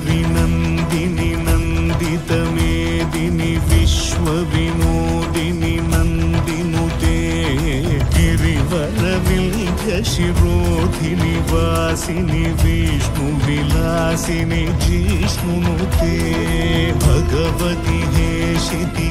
ऐगिरिनन्दिनि नन्दितमेदिनि विश्वविनोदिनि यशिरोधिनि वासिनि विष्णुविलासिनि जिष्णुनुते भगवति हे क्षिति